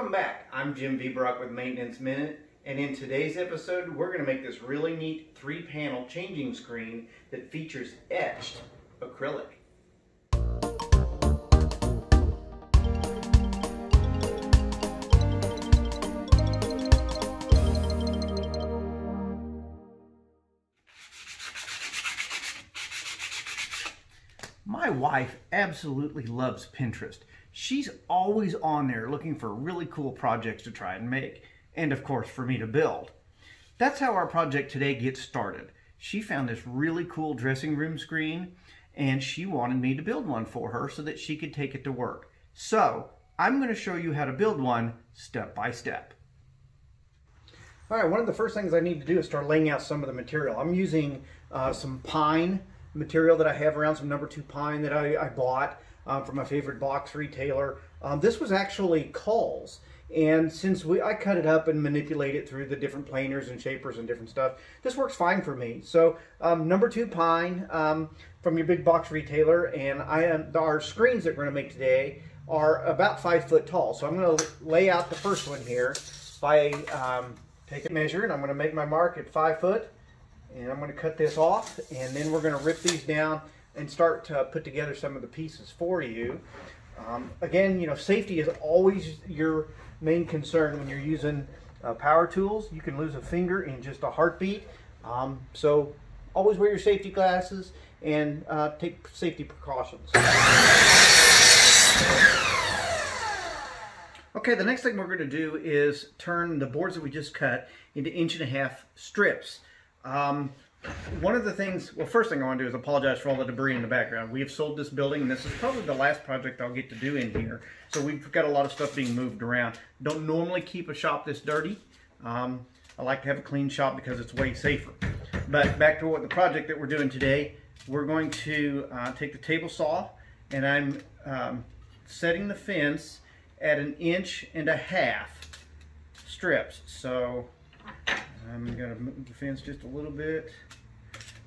Welcome back. I'm Jim Viebrock with Maintenance Minute, and in today's episode, we're going to make this really neat three-panel changing screen that features etched acrylic. My wife absolutely loves Pinterest. She's always on there looking for really cool projects to try and make, and of course for me to build. That's how our project today gets started. She found this really cool dressing room screen and she wanted me to build one for her so that she could take it to work. So I'm going to show you how to build one step by step. All right, one of the first things I need to do is start laying out some of the material. I'm using uh, some pine material that I have around, some number two pine that I, I bought um, from my favorite box retailer. Um, this was actually Lowe's. And since we, I cut it up and manipulate it through the different planers and shapers and different stuff, this works fine for me. So um, number two pine um, from your big box retailer, and I am, our screens that we're going to make today are about five foot tall. So I'm going to lay out the first one here by um, take a measure, and I'm going to make my mark at five foot, and I'm going to cut this off, and then we're going to rip these down and start to put together some of the pieces for you. Um, again, you know, safety is always your main concern when you're using uh, power tools. You can lose a finger in just a heartbeat. Um, so always wear your safety glasses and uh, take safety precautions. Okay, the next thing we're going to do is turn the boards that we just cut into inch and a half strips. Um, one of the things, well, first thing I want to do is apologize for all the debris in the background. We have sold this building, and this is probably the last project I'll get to do in here. So we've got a lot of stuff being moved around. Don't normally keep a shop this dirty. Um, I like to have a clean shop because it's way safer. But back to what the project that we're doing today, we're going to uh, take the table saw, and I'm um, setting the fence at an inch and a half strips. So I'm going to move the fence just a little bit.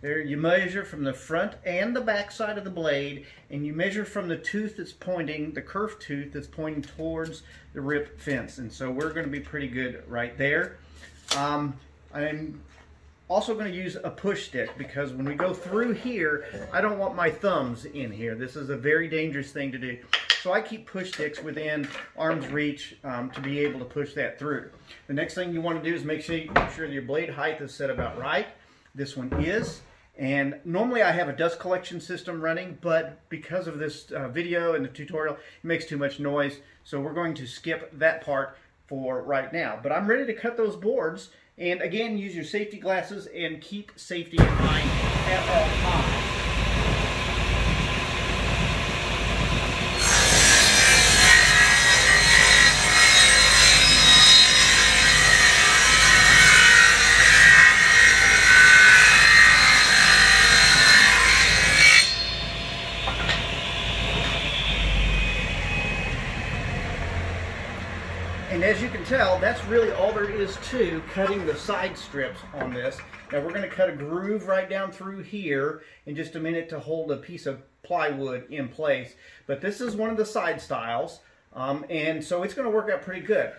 There, you measure from the front and the back side of the blade, and you measure from the tooth that's pointing, the curved tooth that's pointing towards the rip fence. And so we're going to be pretty good right there. Um, I'm also going to use a push stick because when we go through here, I don't want my thumbs in here. This is a very dangerous thing to do. So I keep push sticks within arm's reach um, to be able to push that through. The next thing you want to do is make sure, make sure your blade height is set about right. This one is. And normally I have a dust collection system running, but because of this uh, video and the tutorial, it makes too much noise. So we're going to skip that part for right now. But I'm ready to cut those boards. And again, use your safety glasses and keep safety in mind at all times. Tell, that's really all there is to cutting the side strips on this. Now we're going to cut a groove right down through here in just a minute to hold a piece of plywood in place. But this is one of the side stiles, um, and so it's going to work out pretty good.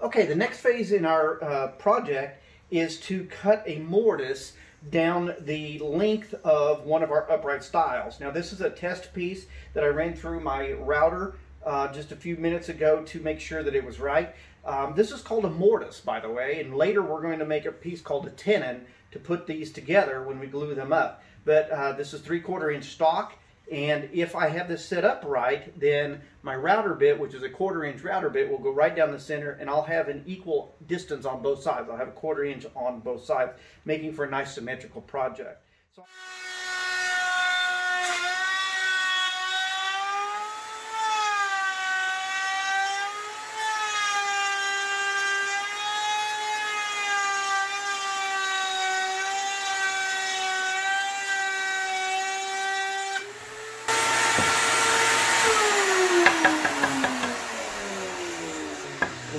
Okay, the next phase in our uh, project is to cut a mortise down the length of one of our upright stiles. Now this is a test piece that I ran through my router uh, just a few minutes ago to make sure that it was right. Um, this is called a mortise, by the way, and later we're going to make a piece called a tenon to put these together when we glue them up. But uh, this is three quarter inch stock, and if I have this set up right, then my router bit, which is a quarter inch router bit, will go right down the center, and I'll have an equal distance on both sides. I'll have a quarter inch on both sides, making for a nice symmetrical project. So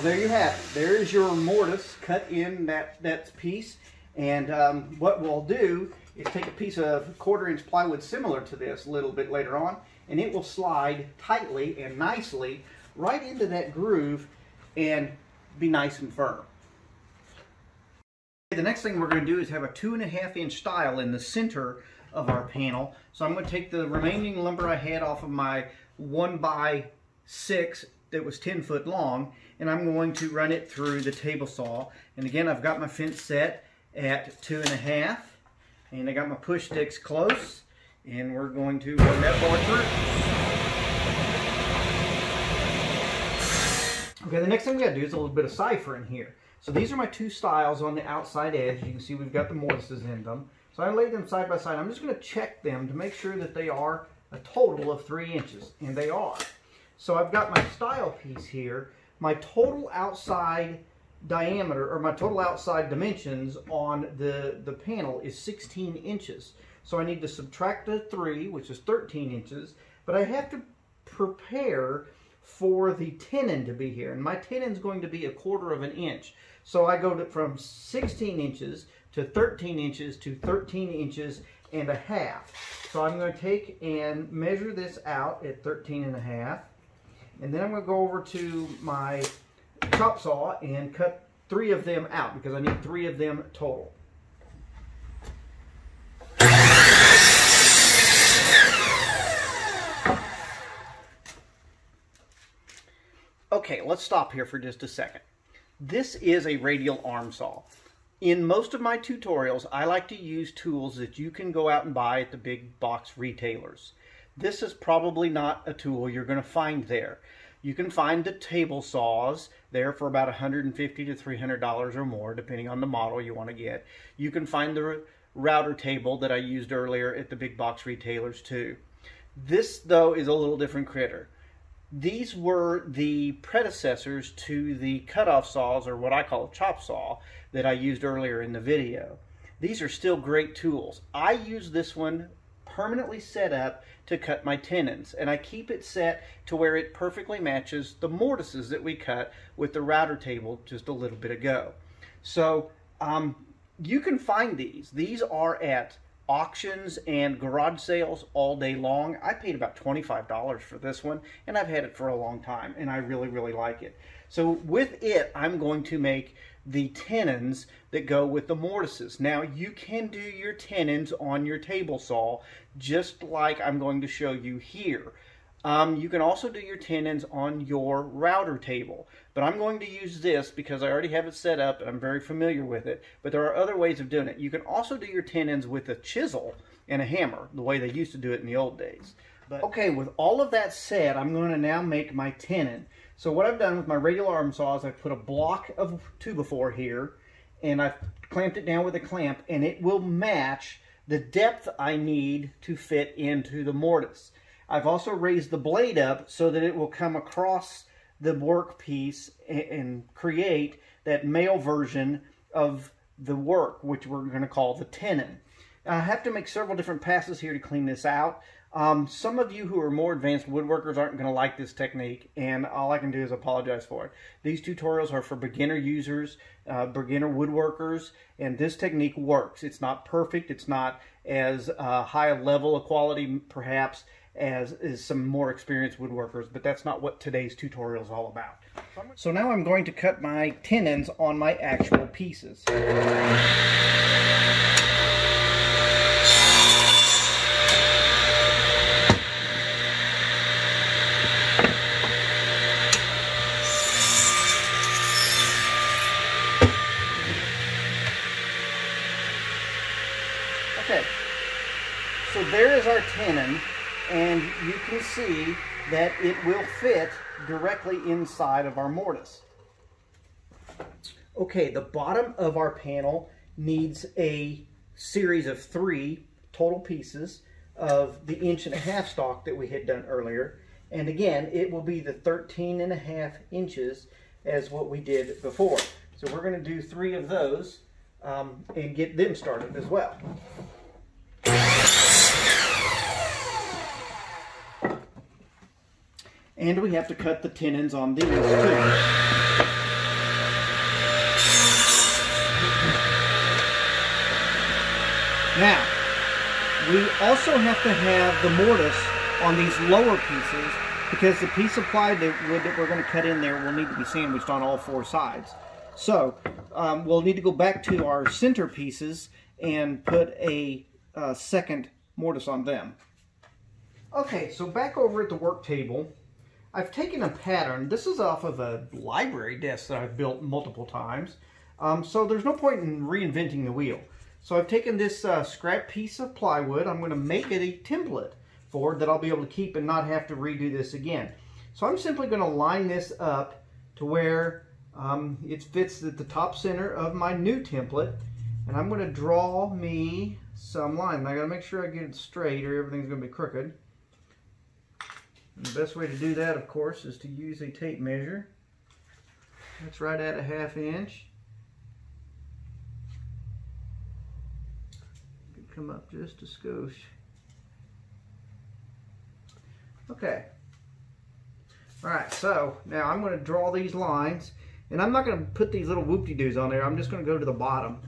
there you have it. There is your mortise cut in that, that piece. And um, what we'll do is take a piece of quarter inch plywood similar to this a little bit later on, and it will slide tightly and nicely right into that groove and be nice and firm. The next thing we're going to do is have a two and a half inch stile in the center of our panel. So I'm going to take the remaining lumber I had off of my one by six that was 10 foot long and I'm going to run it through the table saw. And again, I've got my fence set at two and a half and I got my push sticks close and we're going to run that board through. Okay, the next thing we gotta do is a little bit of cipher in here. So these are my two stiles on the outside edge. You can see we've got the mortises in them. So I laid them side by side. I'm just gonna check them to make sure that they are a total of three inches, and they are. So I've got my stile piece here. My total outside diameter, or my total outside dimensions on the, the panel is 16 inches. So I need to subtract the 3, which is 13 inches, but I have to prepare for the tenon to be here. And my tenon is going to be a quarter of an inch. So I go to, from 16 inches to 13 inches to 13 inches and a half. So I'm going to take and measure this out at 13 and a half. And then I'm going to go over to my chop saw and cut three of them out because I need three of them total. Okay, let's stop here for just a second. This is a radial arm saw. In most of my tutorials, I like to use tools that you can go out and buy at the big box retailers. This is probably not a tool you're going to find there. You can find the table saws there for about 150 to $300 or more, depending on the model you want to get. You can find the router table that I used earlier at the big box retailers too. This, though, is a little different critter. These were the predecessors to the cutoff saws, or what I call a chop saw, that I used earlier in the video. These are still great tools. I use this one permanently set up to cut my tenons and I keep it set to where it perfectly matches the mortises that we cut with the router table just a little bit ago. So um, you can find these. These are at auctions and garage sales all day long. I paid about $25 for this one and I've had it for a long time and I really, really like it. So with it, I'm going to make the tenons that go with the mortises. Now you can do your tenons on your table saw just like I'm going to show you here. Um, you can also do your tenons on your router table, but I'm going to use this because I already have it set up and I'm very familiar with it, but there are other ways of doing it. You can also do your tenons with a chisel and a hammer, the way they used to do it in the old days. But okay, with all of that said, I'm going to now make my tenon. So what I've done with my radial arm saw is I've put a block of 2x4 here, and I've clamped it down with a clamp, and it will match the depth I need to fit into the mortise. I've also raised the blade up so that it will come across the workpiece and create that male version of the work, which we're going to call the tenon. I have to make several different passes here to clean this out. Um, some of you who are more advanced woodworkers aren't going to like this technique, and all I can do is apologize for it. These tutorials are for beginner users, uh, beginner woodworkers, and this technique works. It's not perfect. It's not as uh, high a level of quality, perhaps, as is some more experienced woodworkers, but that's not what today's tutorial is all about. So now I'm going to cut my tenons on my actual pieces. Okay, so there is our tenon and you can see that it will fit directly inside of our mortise. Okay, the bottom of our panel needs a series of three total pieces of the inch and a half stock that we had done earlier. And again, it will be the 13 and a half inches as what we did before. So we're going to do three of those um, and get them started as well. And we have to cut the tenons on these too. Now, we also have to have the mortise on these lower pieces because the piece of plywood that we're going to cut in there will need to be sandwiched on all four sides. So um, we'll need to go back to our center pieces and put a uh, second mortise on them. Okay, so back over at the work table, I've taken a pattern. This is off of a library desk that I've built multiple times. Um, so there's no point in reinventing the wheel. So I've taken this uh, scrap piece of plywood. I'm going to make it a template for that I'll be able to keep and not have to redo this again. So I'm simply going to line this up to where um, it fits at the top center of my new template. And I'm going to draw me some line. I got to make sure I get it straight or everything's going to be crooked. The best way to do that, of course, is to use a tape measure. That's right at a half inch. Come up just a skosh. Okay. All right, so now I'm going to draw these lines, and I'm not going to put these little whoop-de-doos on there. I'm just going to go to the bottom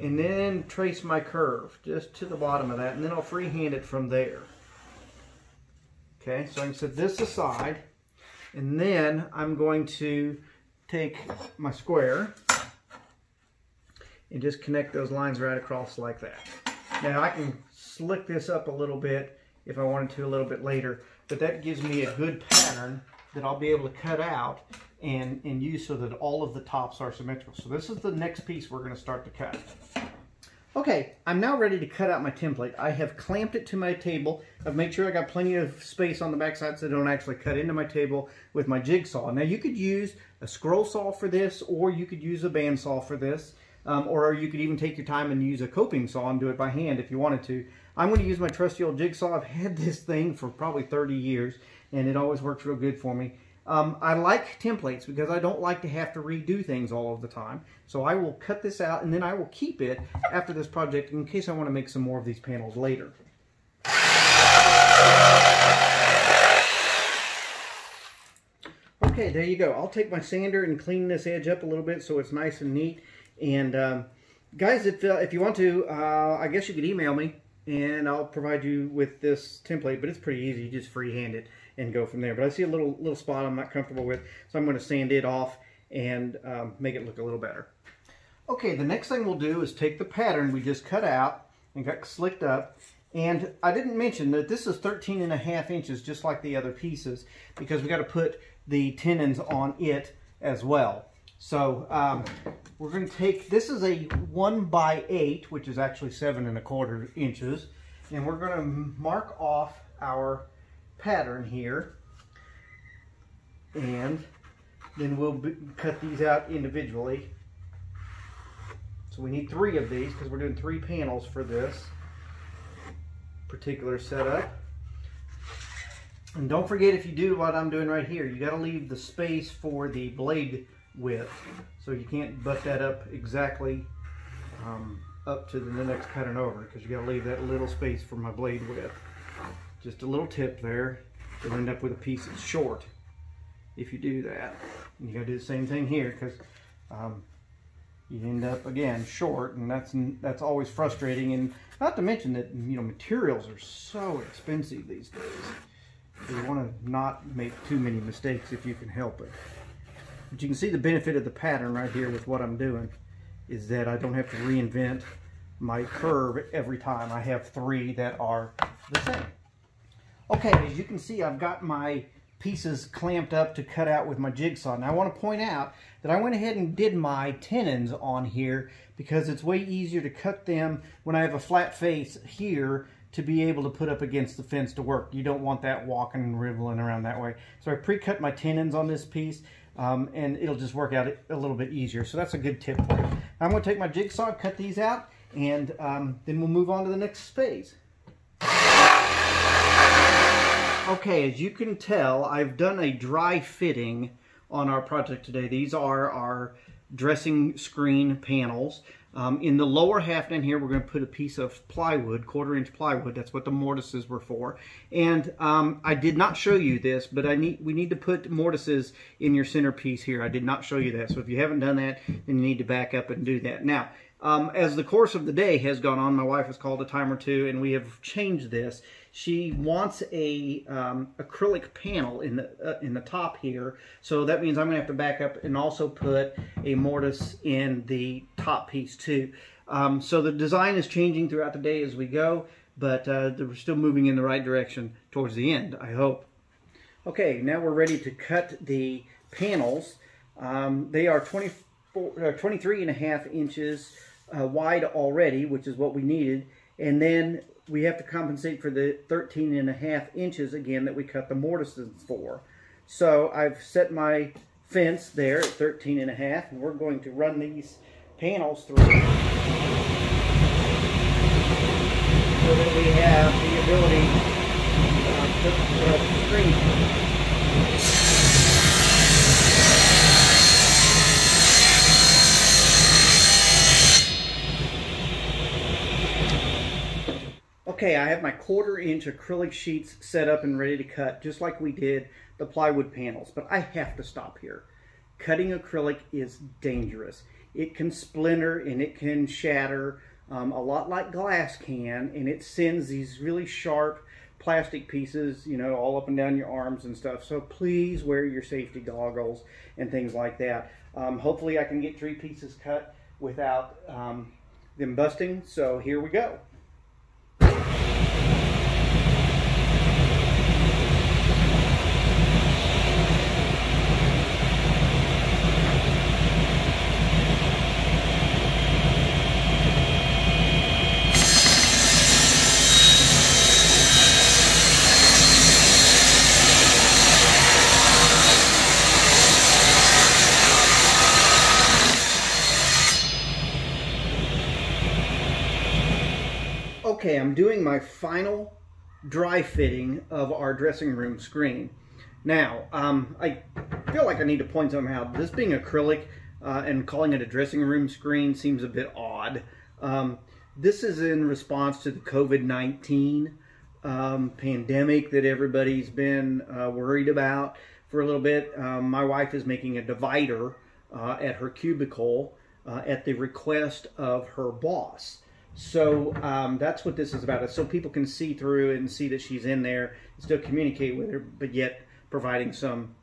and then trace my curve just to the bottom of that, and then I'll freehand it from there. Okay, so I can set this aside, and then I'm going to take my square and just connect those lines right across like that. Now I can slick this up a little bit if I wanted to a little bit later, but that gives me a good pattern that I'll be able to cut out and, and use so that all of the tops are symmetrical. So this is the next piece we're going to start to cut. Okay, I'm now ready to cut out my template. I have clamped it to my table. I've made sure I got plenty of space on the backside so I don't actually cut into my table with my jigsaw. Now you could use a scroll saw for this or you could use a bandsaw for this. Um, or you could even take your time and use a coping saw and do it by hand if you wanted to. I'm going to use my trusty old jigsaw. I've had this thing for probably 30 years and it always works real good for me. Um, I like templates because I don't like to have to redo things all of the time. So I will cut this out and then I will keep it after this project in case I want to make some more of these panels later. Okay, there you go. I'll take my sander and clean this edge up a little bit so it's nice and neat. And um, guys, if, uh, if you want to, uh, I guess you could email me and I'll provide you with this template, but it's pretty easy. You just freehand it and go from there. But I see a little little spot I'm not comfortable with, so I'm going to sand it off and um, make it look a little better. Okay, the next thing we'll do is take the pattern we just cut out and got slicked up. And I didn't mention that this is 13 and a half inches, just like the other pieces, because we got to put the tenons on it as well. So um, we're going to take, this is a one by eight, which is actually seven and a quarter inches. And we're going to mark off our pattern here. And then we'll cut these out individually. So we need three of these because we're doing three panels for this particular setup. And don't forget if you do what I'm doing right here, you got to leave the space for the blade width. So you can't butt that up exactly um, up to the next pattern over because you got to leave that little space for my blade width. Just a little tip there. You'll end up with a piece that's short if you do that. And you got to do the same thing here because um, you end up again short, and that's that's always frustrating. And not to mention that you know materials are so expensive these days. So you want to not make too many mistakes if you can help it. But you can see the benefit of the pattern right here with what I'm doing is that I don't have to reinvent my curve every time. I have three that are the same. Okay, as you can see, I've got my pieces clamped up to cut out with my jigsaw. Now I want to point out that I went ahead and did my tenons on here because it's way easier to cut them when I have a flat face here to be able to put up against the fence to work. You don't want that walking and ribbling around that way. So I pre-cut my tenons on this piece um, and it'll just work out a little bit easier. So that's a good tip. I'm going to take my jigsaw, cut these out, and um, then we'll move on to the next phase. Okay, as you can tell, I've done a dry fitting on our project today. These are our dressing screen panels. Um, in the lower half down here, we're going to put a piece of plywood, quarter inch plywood. That's what the mortises were for. And um, I did not show you this, but I need we need to put mortises in your centerpiece here. I did not show you that. So if you haven't done that, then you need to back up and do that. Now, Um, as the course of the day has gone on, my wife has called a time or two, and we have changed this. She wants a um, acrylic panel in the uh, in the top here, so that means I'm to have to back up and also put a mortise in the top piece too. Um, so the design is changing throughout the day as we go, but uh, we're still moving in the right direction towards the end, I hope. Okay, now we're ready to cut the panels. Um, they are 24, uh, 23 and a half inches uh, wide already, which is what we needed. And then we have to compensate for the 13 and a half inches again that we cut the mortises for. So I've set my fence there at 13 and a half, and we're going to run these panels through so that we have the ability uh, to put screen Okay, I have my quarter inch acrylic sheets set up and ready to cut, just like we did the plywood panels. But I have to stop here. Cutting acrylic is dangerous. It can splinter and it can shatter um, a lot like glass can, and it sends these really sharp plastic pieces, you know, all up and down your arms and stuff. So please wear your safety goggles and things like that. Um, hopefully I can get three pieces cut without um, them busting. So here we go. Okay, I'm doing my final dry fitting of our dressing room screen. Now, um, I feel like I need to point something out. This being acrylic uh, and calling it a dressing room screen seems a bit odd. Um, this is in response to the COVID-19 um, pandemic that everybody's been uh, worried about for a little bit. Um, my wife is making a divider uh, at her cubicle uh, at the request of her boss. So um, that's what this is about. So people can see through and see that she's in there, and still communicate with her, but yet providing some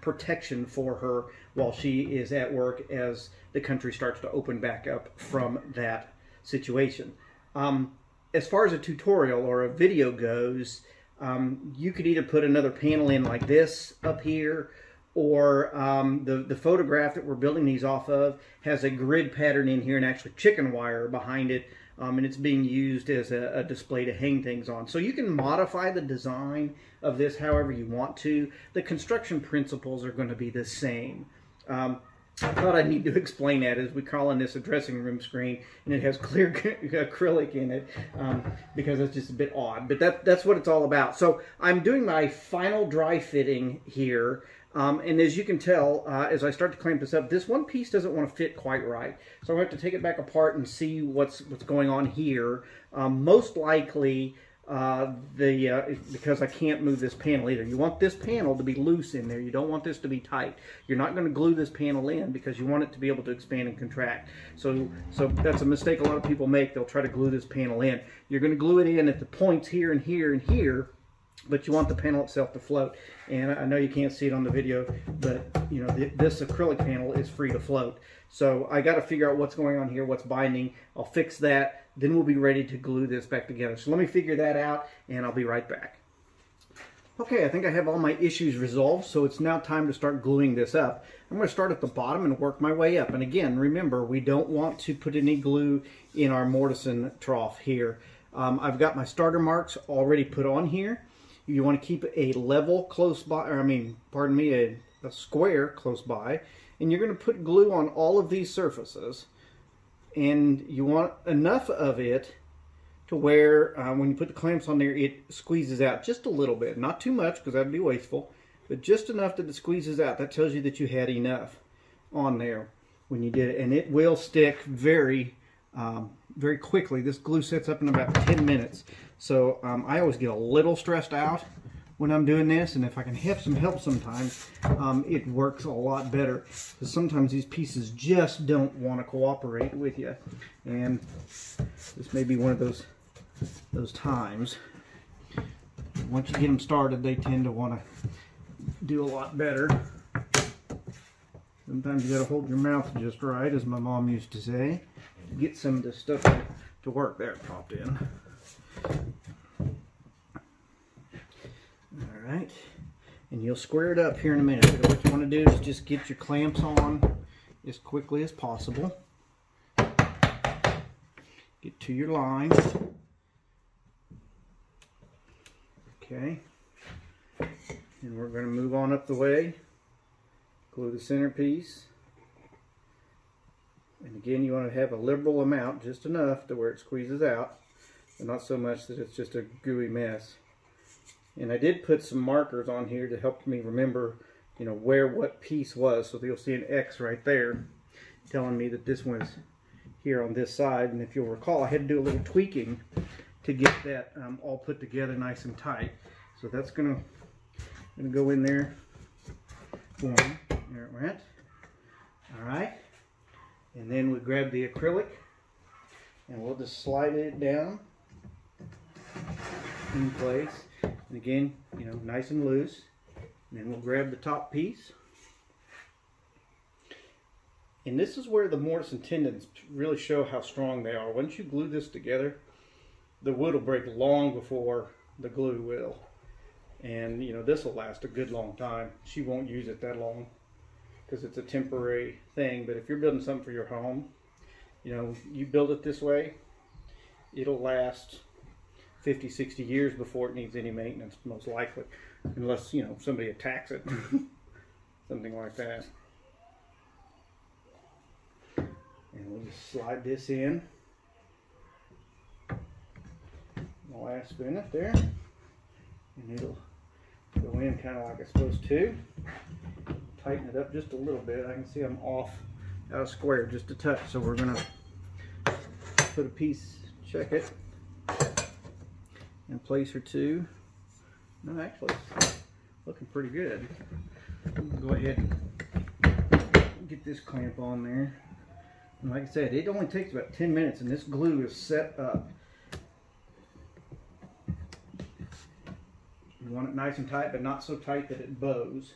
protection for her while she is at work as the country starts to open back up from that situation. Um, as far as a tutorial or a video goes, um, you could either put another panel in like this up here, or um, the, the photograph that we're building these off of has a grid pattern in here and actually chicken wire behind it um, and it's being used as a, a, display to hang things on. So you can modify the design of this however you want to. The construction principles are going to be the same. Um, I thought I need to explain that as we call in this a dressing room screen and it has clear acrylic in it um, because it's just a bit odd. But that, that's what it's all about. So I'm doing my final dry fitting here. Um, and as you can tell, uh, as I start to clamp this up, this one piece doesn't want to fit quite right. So I'm going to have to take it back apart and see what's what's going on here. Um, most likely, uh, the uh, because I can't move this panel either. You want this panel to be loose in there. You don't want this to be tight. You're not going to glue this panel in because you want it to be able to expand and contract. So, so that's a mistake a lot of people make. They'll try to glue this panel in. You're going to glue it in at the points here and here and here but you want the panel itself to float. And I know you can't see it on the video, but you know this acrylic panel is free to float. So I got to figure out what's going on here, what's binding. I'll fix that. Then we'll be ready to glue this back together. So let me figure that out, and I'll be right back. Okay, I think I have all my issues resolved, so it's now time to start gluing this up. I'm going to start at the bottom and work my way up. And again, remember, we don't want to put any glue in our mortise trough here. Um, I've got my starter marks already put on here. You want to keep a level close by, or I mean, pardon me, a, a square close by. And you're going to put glue on all of these surfaces. And you want enough of it to where uh, when you put the clamps on there, it squeezes out just a little bit. Not too much because that'd be wasteful, but just enough that it squeezes out. That tells you that you had enough on there when you did it. And it will stick very, um, very quickly. This glue sets up in about 10 minutes. So um, I always get a little stressed out when I'm doing this, and if I can have some help sometimes, um, it works a lot better. Because sometimes these pieces just don't want to cooperate with you. And this may be one of those those times. Once you get them started, they tend to want to do a lot better. Sometimes you got to hold your mouth just right, as my mom used to say. Get some of this stuff to work. There, it popped in. All right, and you'll square it up here in a minute. But what you want to do is just get your clamps on as quickly as possible. Get to your lines. Okay. And we're going to move on up the way. Glue the centerpiece. And again, you want to have a liberal amount, just enough to where it squeezes out, but not so much that it's just a gooey mess. And I did put some markers on here to help me remember, you know, where what piece was. So you'll see an X right there telling me that this one's here on this side. And if you'll recall, I had to do a little tweaking to get that um, all put together nice and tight. So that's gonna, gonna go in there. Boom, there it went. All right. And then we grab the acrylic and we'll just slide it down in place. And again, you know, nice and loose. And then we'll grab the top piece. And this is where the mortise and tendons really show how strong they are. Once you glue this together, the wood will break long before the glue will. And you know, this will last a good long time. She won't use it that long because it's a temporary thing. But if you're building something for your home, you know, you build it this way, it'll last 50, 60 years before it needs any maintenance, most likely. Unless, you know, somebody attacks it. something like that. And we'll just slide this in. The last minute there. And it'll go in kind of like it's supposed to. Tighten it up just a little bit. I can see I'm off out of square just a touch. So we're going to put a piece, check it, and place or two. No, actually, looking pretty good. Go ahead and get this clamp on there. And like I said, it only takes about 10 minutes and this glue is set up. You want it nice and tight, but not so tight that it bows.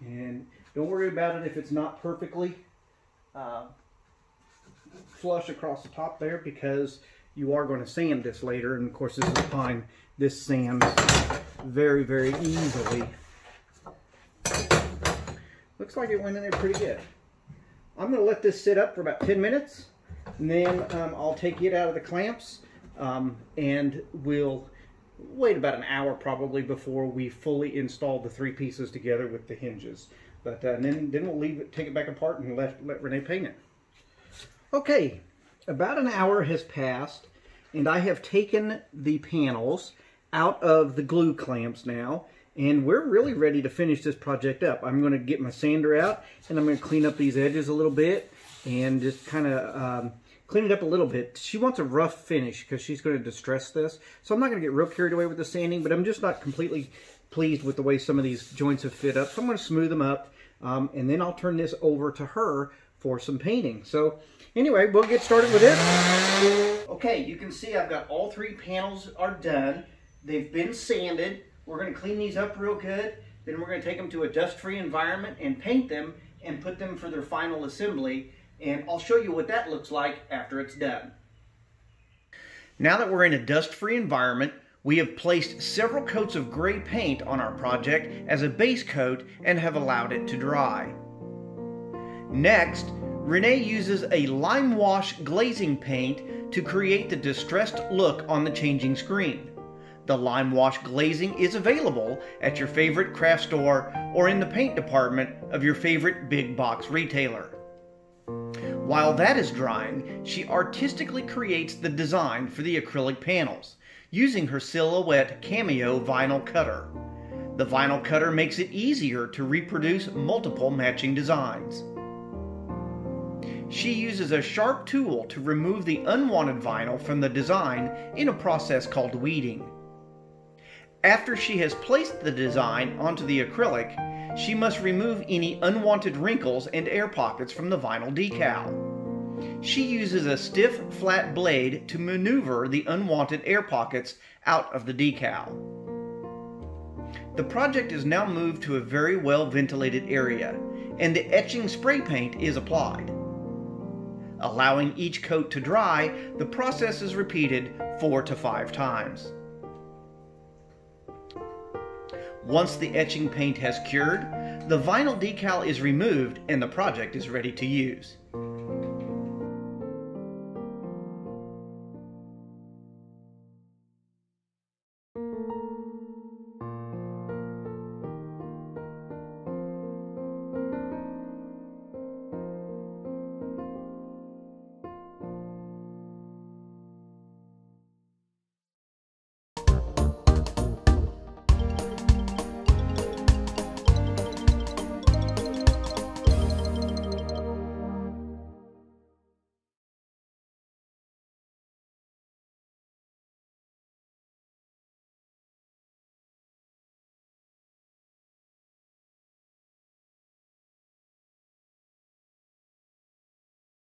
And don't worry about it if it's not perfectly uh, flush across the top there because you are going to sand this later. And of course, this is pine. This sands very, very easily. Looks like it went in there pretty good. I'm going to let this sit up for about 10 minutes. And then um, I'll take it out of the clamps um, and we'll wait about an hour probably before we fully install the three pieces together with the hinges. But uh, then, then we'll leave it, take it back apart and let, let Renee paint it. Okay, about an hour has passed and I have taken the panels out of the glue clamps now and we're really ready to finish this project up. I'm going to get my sander out and I'm going to clean up these edges a little bit and just kind of um, clean it up a little bit. She wants a rough finish because she's going to distress this. So I'm not going to get real carried away with the sanding, but I'm just not completely pleased with the way some of these joints have fit up. So I'm going to smooth them up, um, and then I'll turn this over to her for some painting. So anyway, we'll get started with it. Okay, you can see I've got all three panels are done. They've been sanded. We're going to clean these up real good. Then we're going to take them to a dust-free environment and paint them and put them for their final assembly and I'll show you what that looks like after it's done. Now that we're in a dust-free environment, we have placed several coats of gray paint on our project as a base coat and have allowed it to dry. Next, Renee uses a lime wash glazing paint to create the distressed look on the changing screen. The lime wash glazing is available at your favorite craft store or in the paint department of your favorite big box retailer. While that is drying, she artistically creates the design for the acrylic panels, using her Silhouette Cameo vinyl cutter. The vinyl cutter makes it easier to reproduce multiple matching designs. She uses a sharp tool to remove the unwanted vinyl from the design in a process called weeding. After she has placed the design onto the acrylic, she must remove any unwanted wrinkles and air pockets from the vinyl decal. She uses a stiff, flat blade to maneuver the unwanted air pockets out of the decal. The project is now moved to a very well ventilated area, and the etching spray paint is applied. Allowing each coat to dry, the process is repeated four to five times. Once the etching paint has cured, the vinyl decal is removed and the project is ready to use.